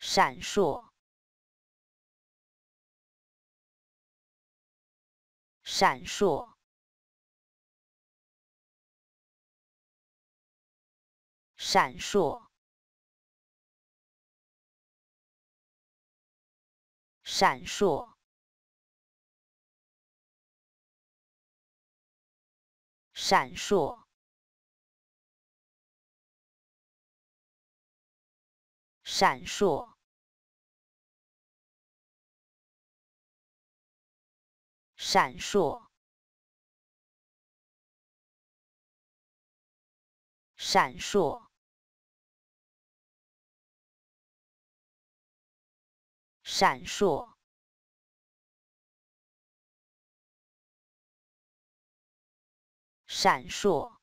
闪烁，闪烁，闪烁，闪烁，闪烁。闪烁，闪烁，闪烁，闪烁，闪烁。